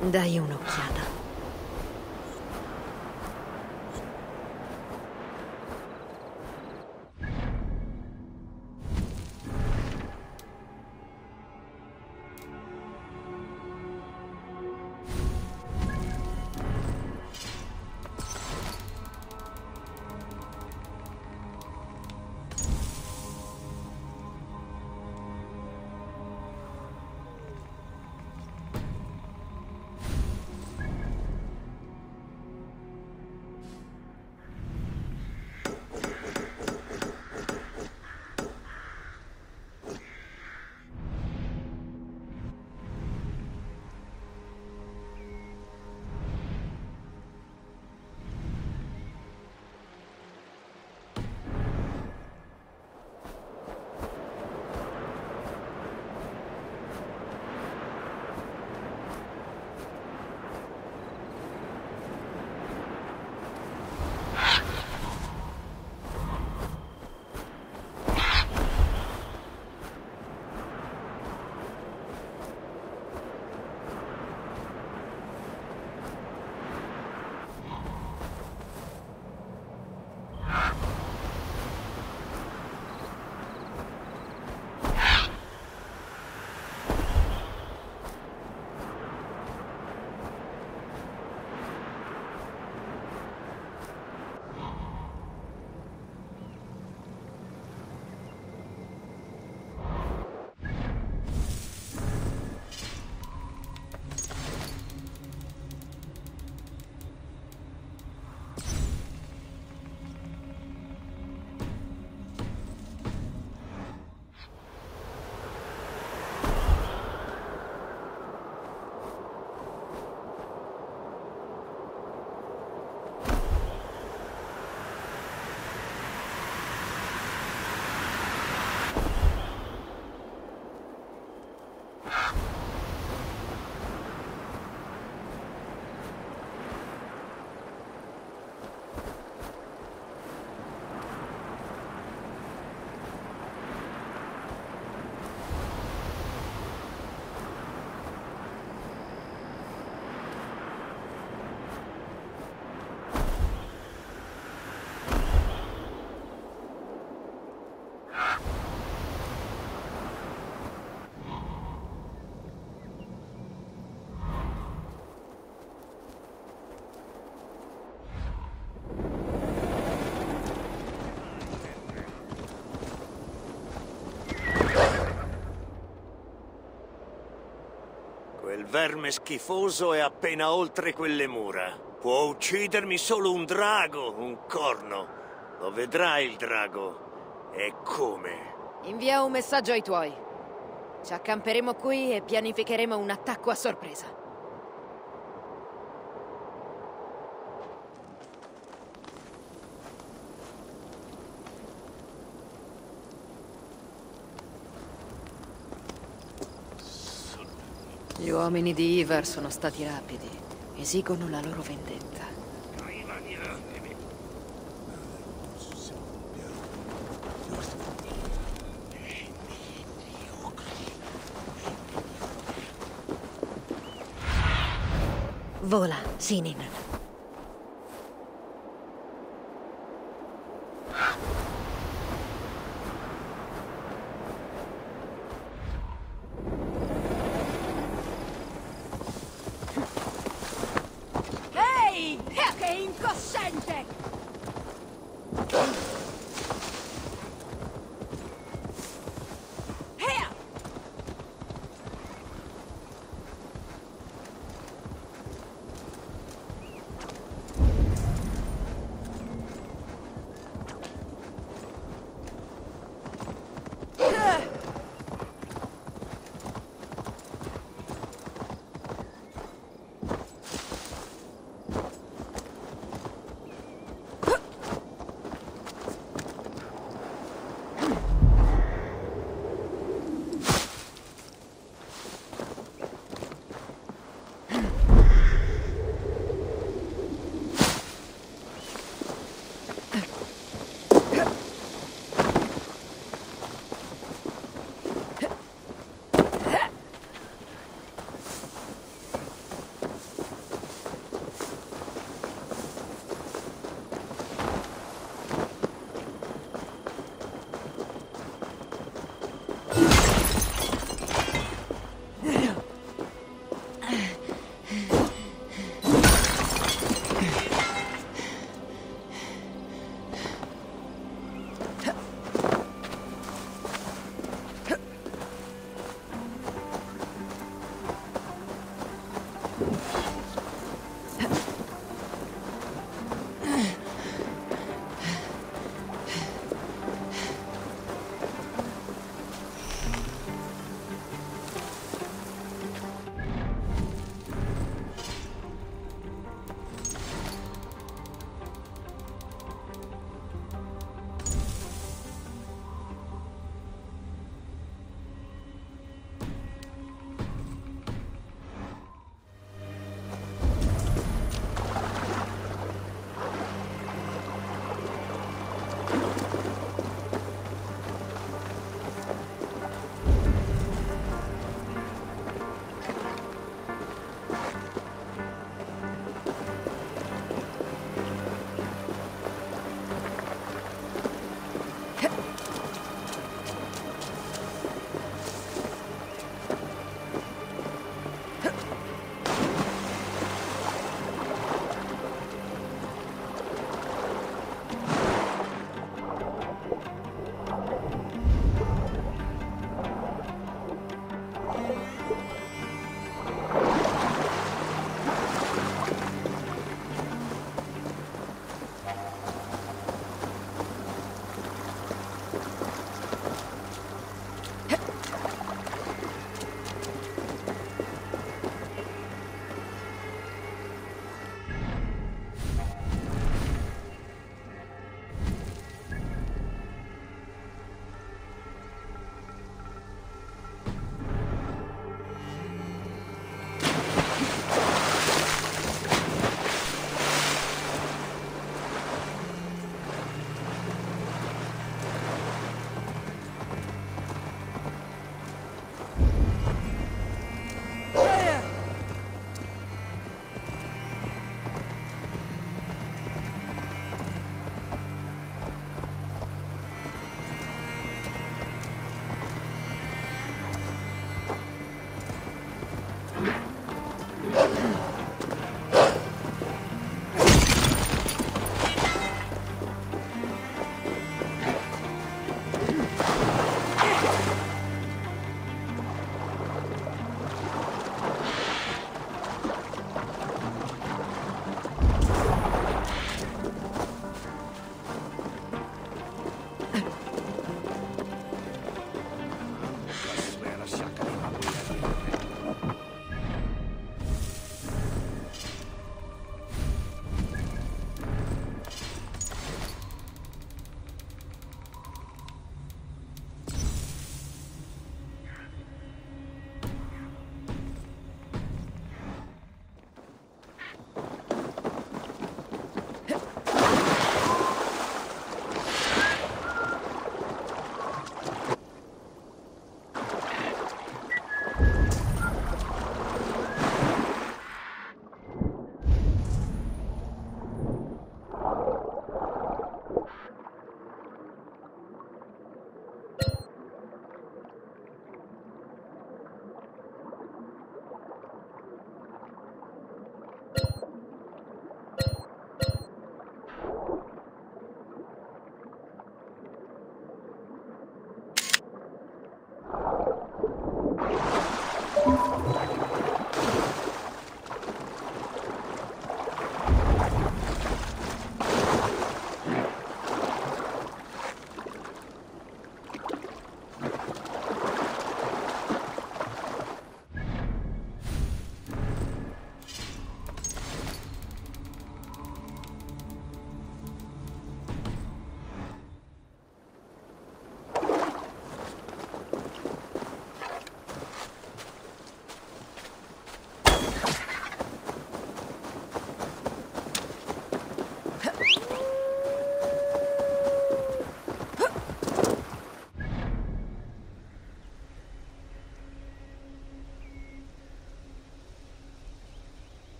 Dai un'occhiata. Verme schifoso è appena oltre quelle mura. Può uccidermi solo un drago, un corno. Lo vedrai il drago. E come? Invia un messaggio ai tuoi. Ci accamperemo qui e pianificheremo un attacco a sorpresa. Gli uomini di Ivar sono stati rapidi. Esigono la loro vendetta. Vola, Sinin.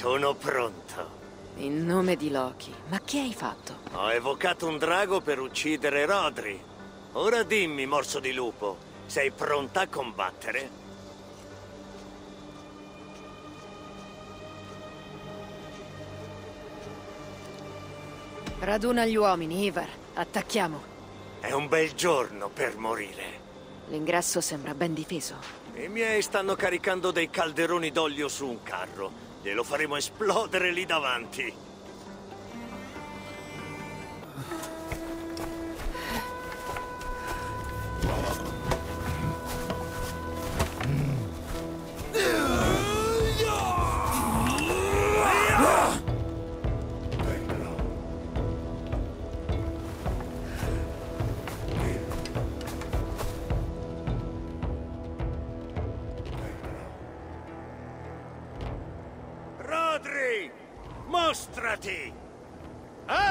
Sono pronto. In nome di Loki, ma che hai fatto? Ho evocato un drago per uccidere Rodri. Ora dimmi, morso di lupo, sei pronta a combattere? Raduna gli uomini, Ivar. Attacchiamo. È un bel giorno per morire. L'ingresso sembra ben difeso. I miei stanno caricando dei calderoni d'olio su un carro. Glielo faremo esplodere lì davanti.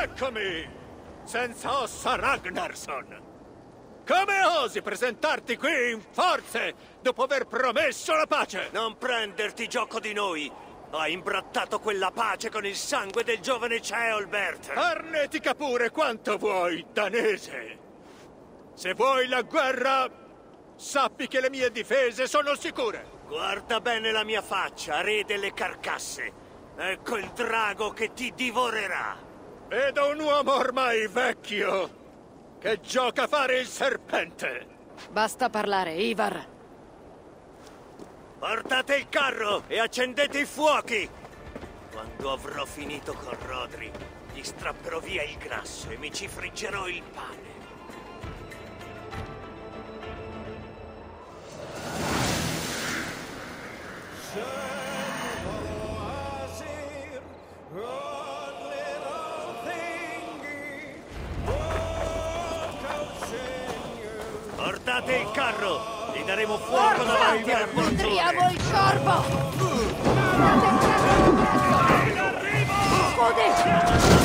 Eccomi! Senza ossa Ragnarsson! Come osi presentarti qui in forze dopo aver promesso la pace? Non prenderti gioco di noi! Hai imbrattato quella pace con il sangue del giovane Ceolbert! Arnetica pure quanto vuoi, danese! Se vuoi la guerra, sappi che le mie difese sono sicure! Guarda bene la mia faccia, re delle carcasse! Ecco il drago che ti divorerà! Vedo un uomo ormai vecchio che gioca a fare il serpente! Basta parlare, Ivar. Portate il carro e accendete i fuochi! Quando avrò finito con Rodri, gli strapperò via il grasso e mi ci friggerò il pane. Portate il carro! Gli daremo fuoco davanti al portone! il corpo! Inonderò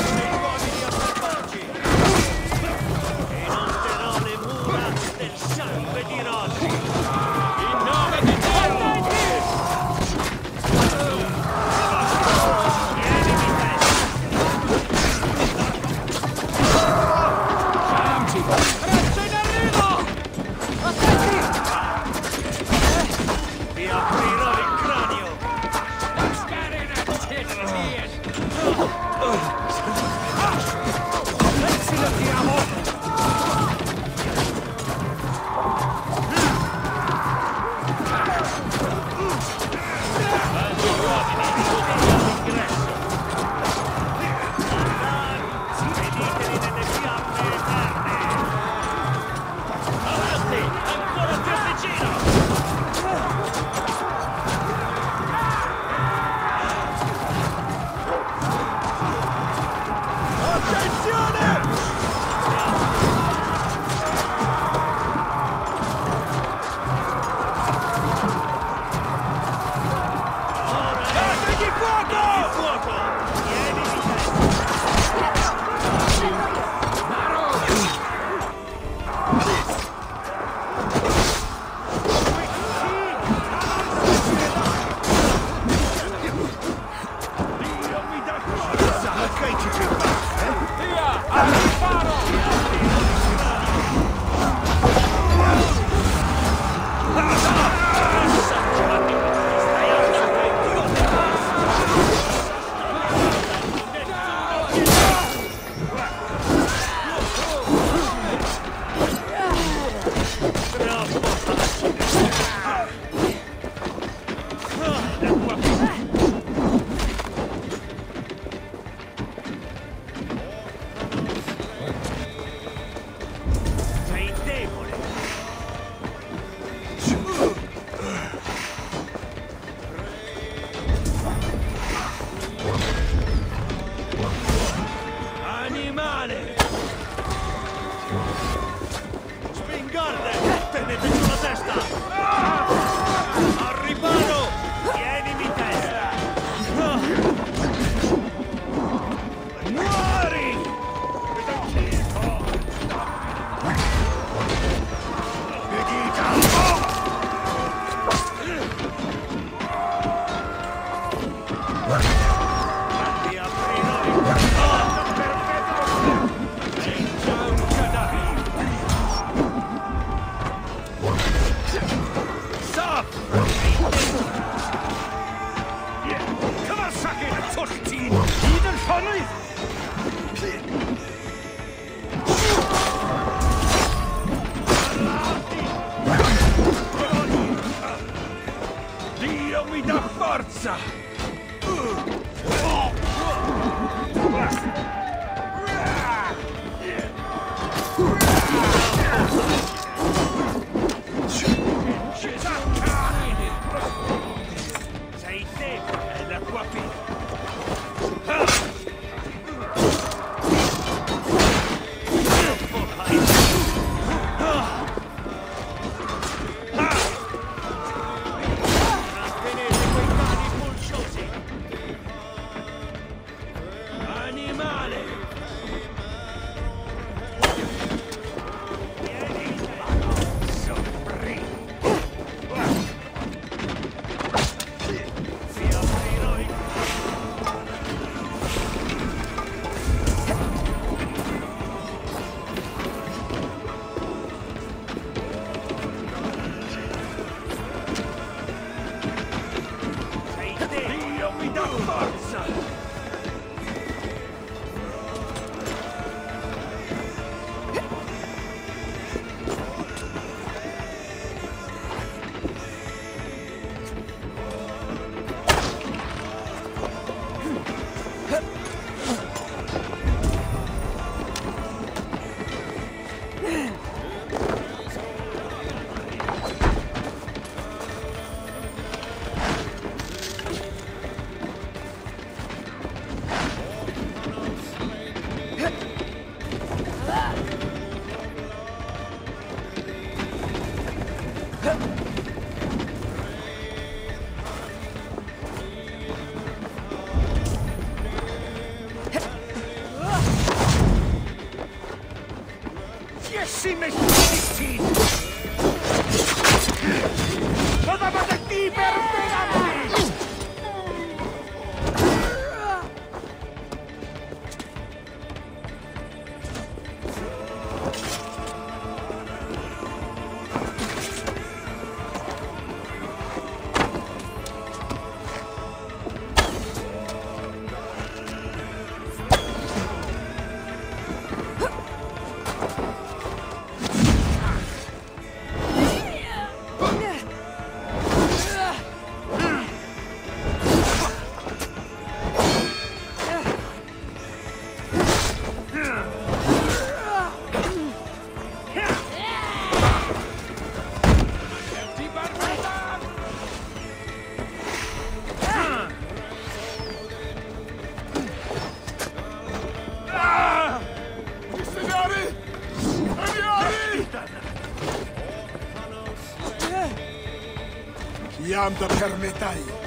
Am the Permetai.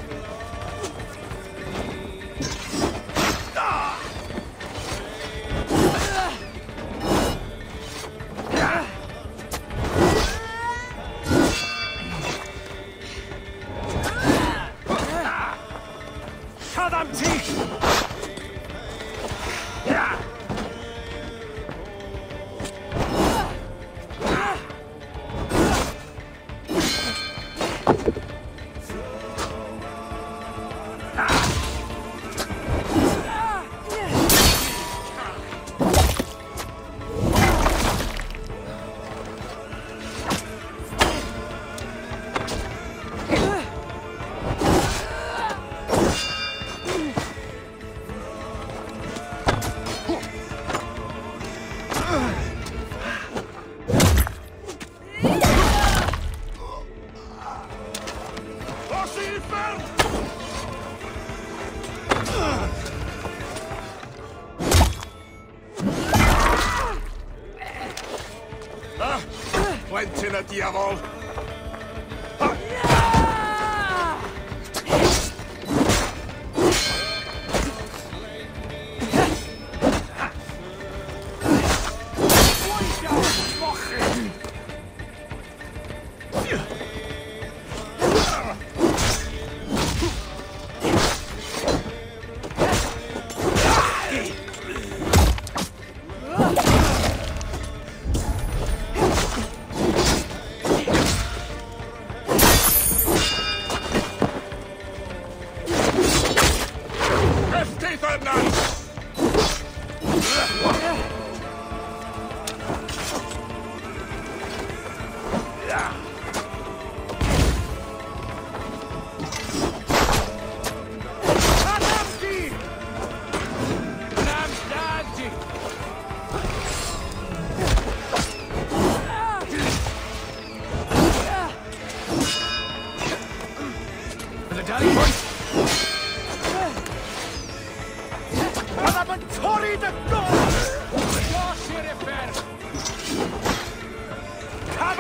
convention at.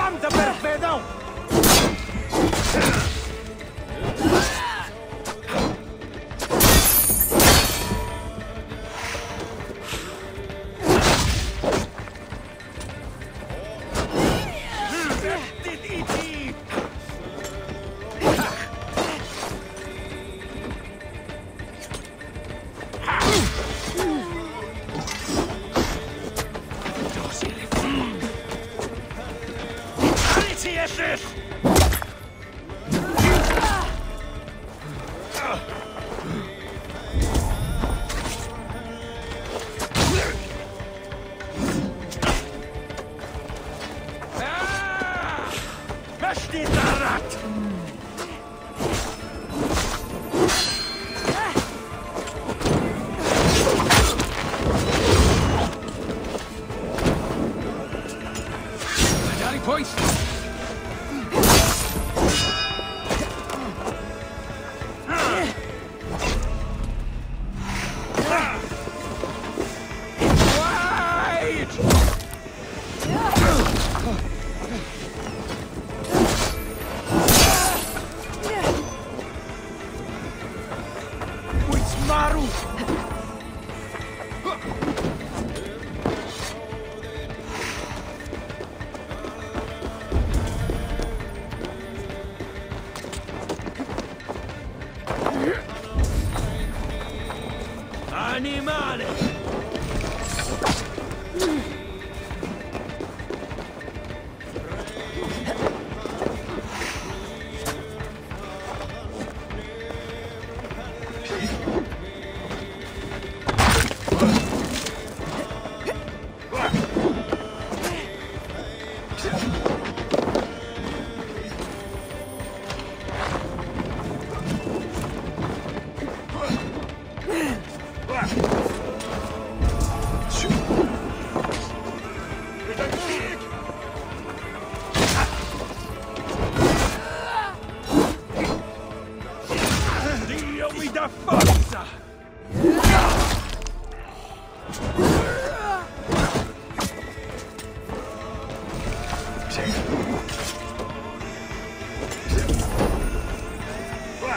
Vamos a Perfeidão!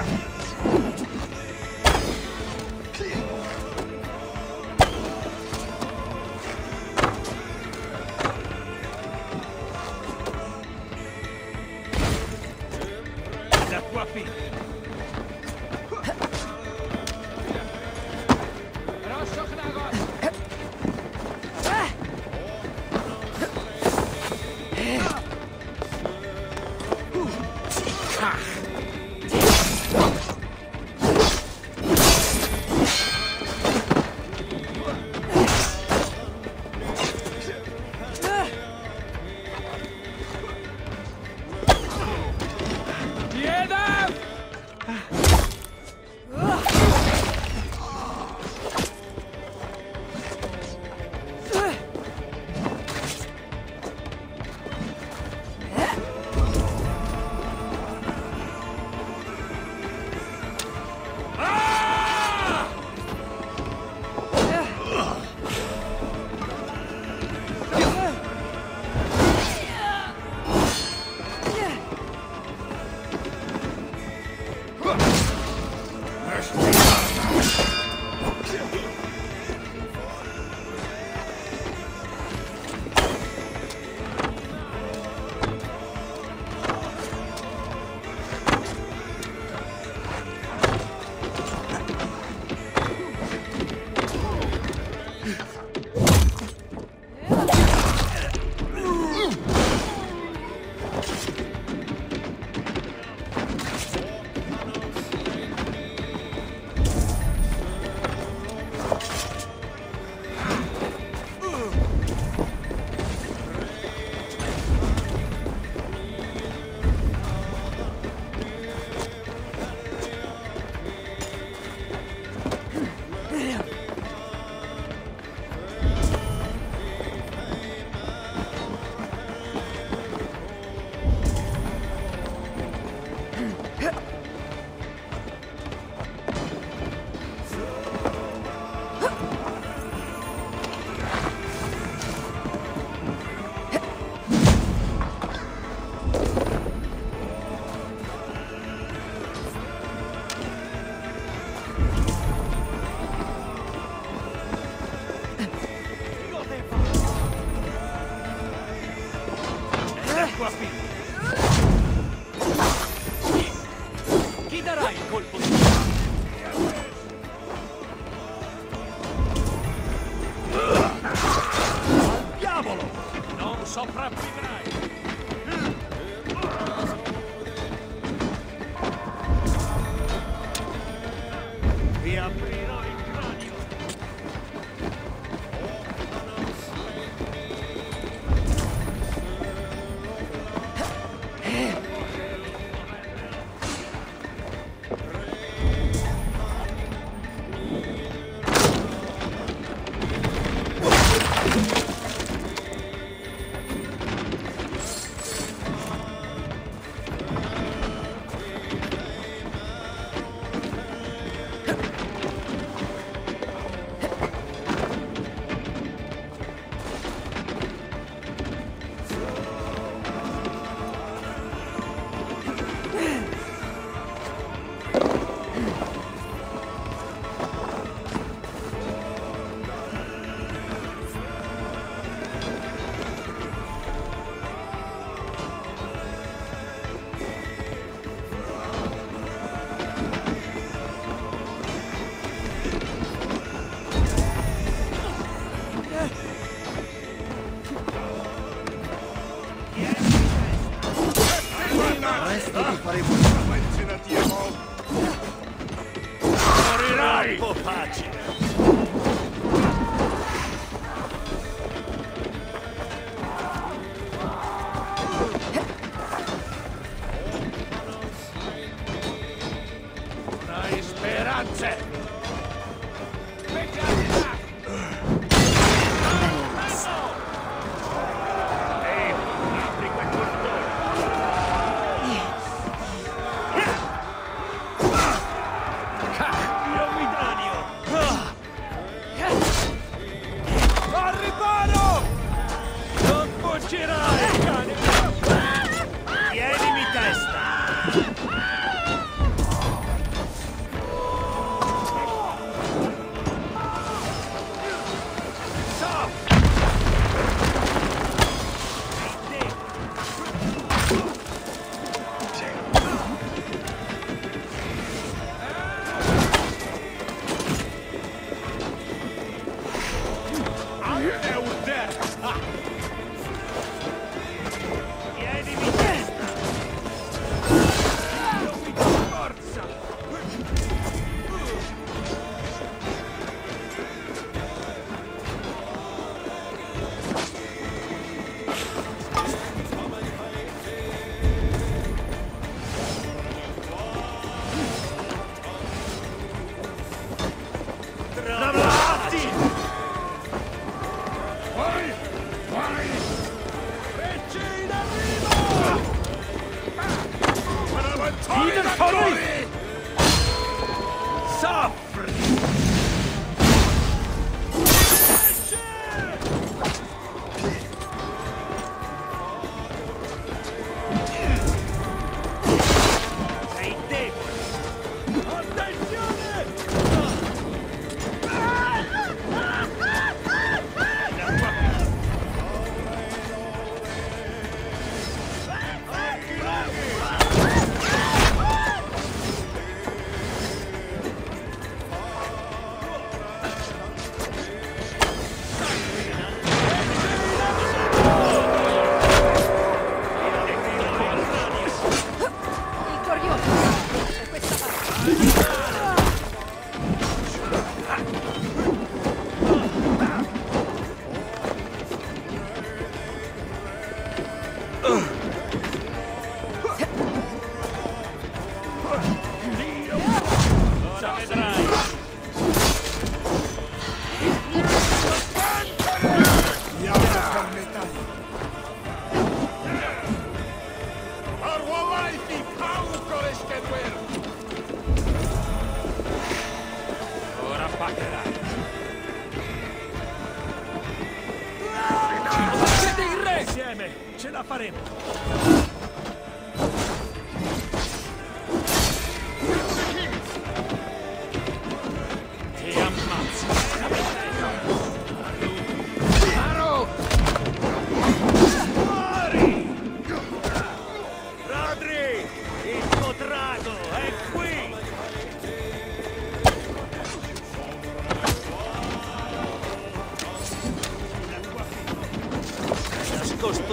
Yeah.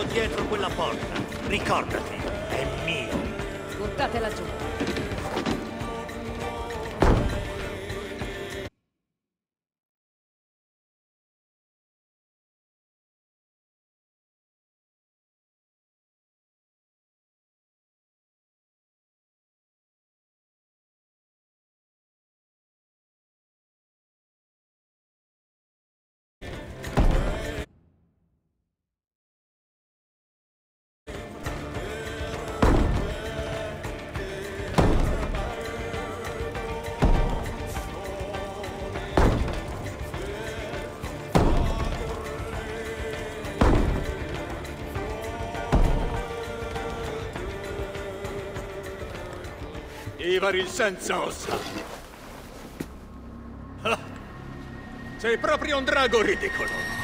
Dietro quella porta. Ricordati, è mio. Buttatela giù. Ivar il senza ossa! Ah, Sei proprio un drago ridicolo!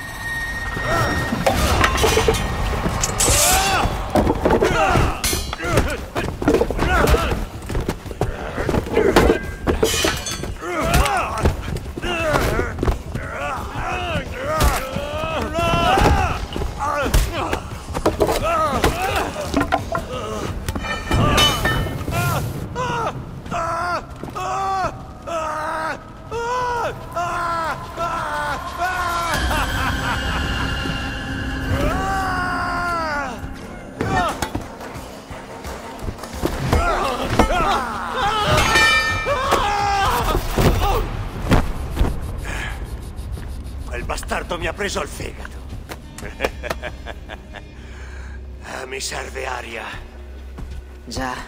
Mi ha preso il fegato. Ah, mi serve aria. Già.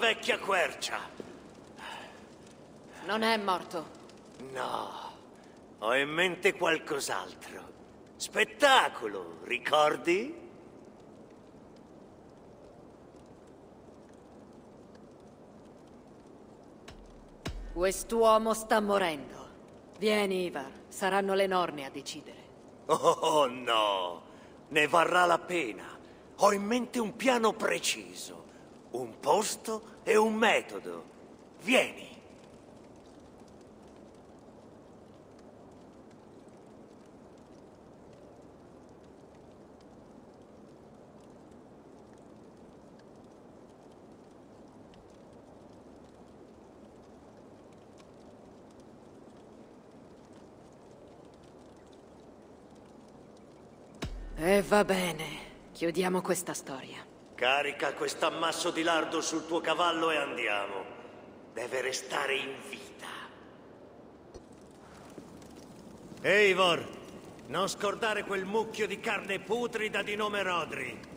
Vecchia quercia. Non è morto. No, ho in mente qualcos'altro. Spettacolo, ricordi? Quest'uomo sta morendo. Vieni, Ivar. Saranno le norne a decidere. Oh no, ne varrà la pena. Ho in mente un piano preciso, un posto e un metodo. Vieni. E va bene, chiudiamo questa storia. Carica quest'ammasso di lardo sul tuo cavallo e andiamo. Deve restare in vita. Eivor, non scordare quel mucchio di carne putrida di nome Rodri.